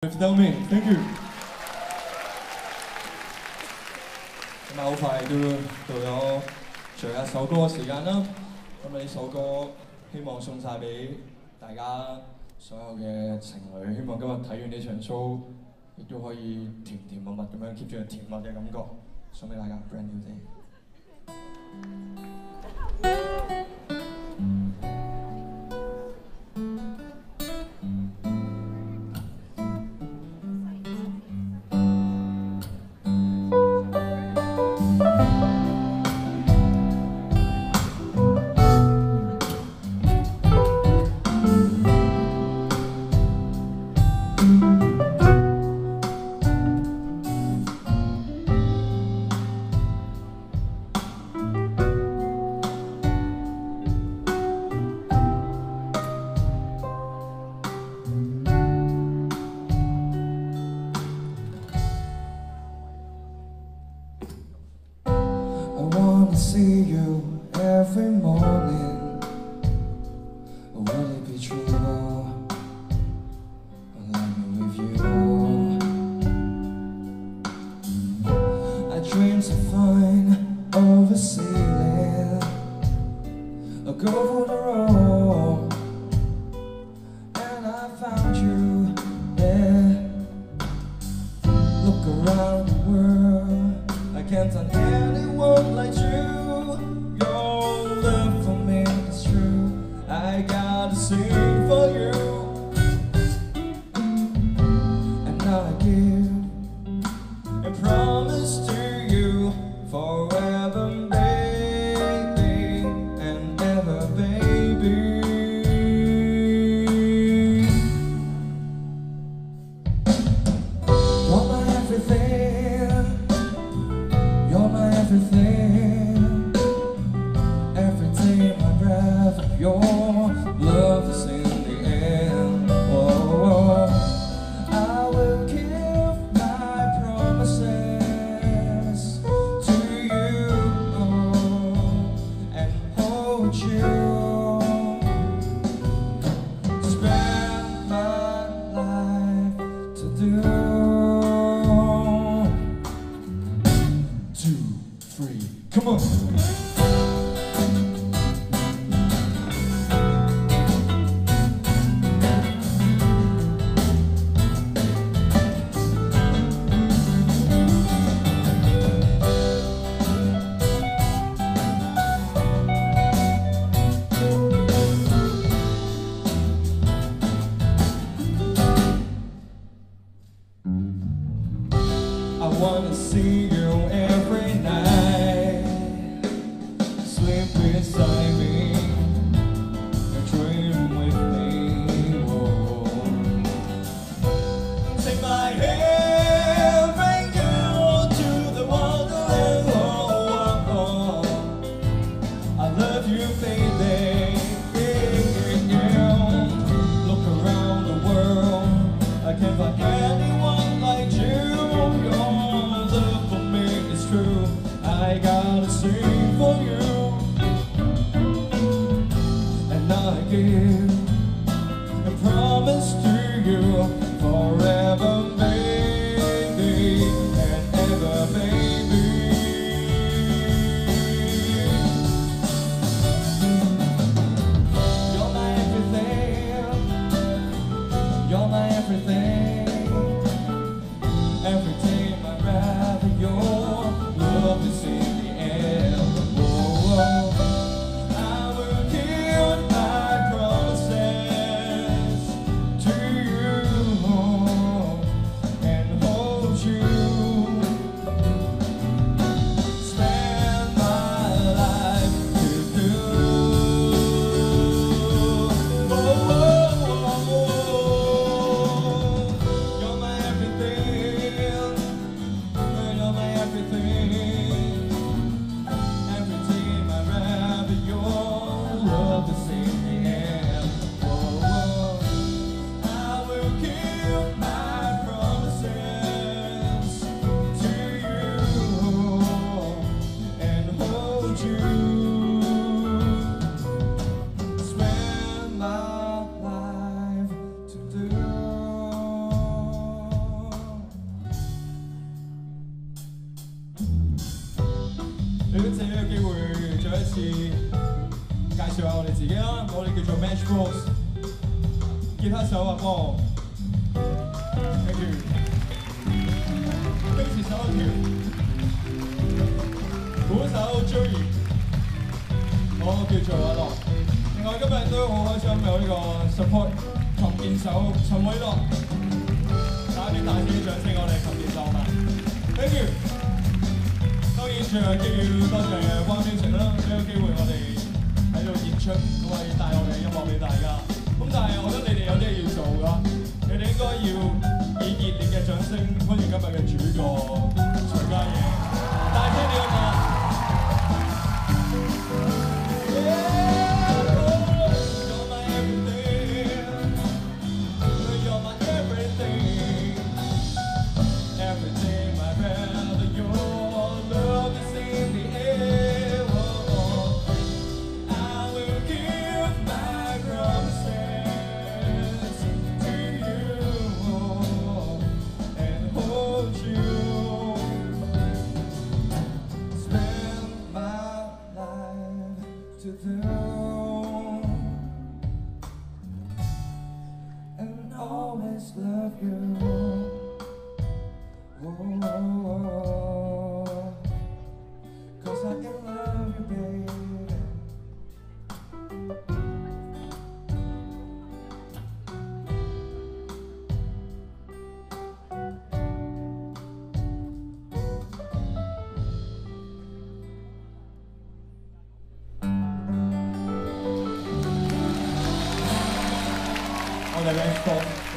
Tell me, thank you。咁啊，好快都到咗最后一首歌嘅時間啦。咁呢首歌希望送晒俾大家所有嘅情侶，希望今日睇完呢场 show，亦都可以甜甜蜜蜜咁样 keep 住甜蜜嘅感觉，送俾大家。Brand new day。See you every morning. Will it be true? Let me with you. I dream to find over ceiling. I go for the Everything. Every day my breath, your love is in the air. Oh, I will give my promises to you and hold you. Spend my life to do. I wanna see you and Rose，吉他手阿波，thank you，貝斯手阿條，鼓手 Joey，我叫做阿樂。另外今日都好開心有呢個 support 琴鍵手陳偉樂，打啲大聲啲掌聲，我哋琴鍵手嘛，thank you。當然最後亦要多謝關標成啦，俾個機會我哋。喺度演出，咁可以帶我哋音樂俾大家。咁但係我覺得你哋有啲嘢要做㗎，你哋應該要以熱烈嘅掌聲歡迎今日嘅主角 do and always love you. Oh, oh, oh, oh. Parabéns, Paulo.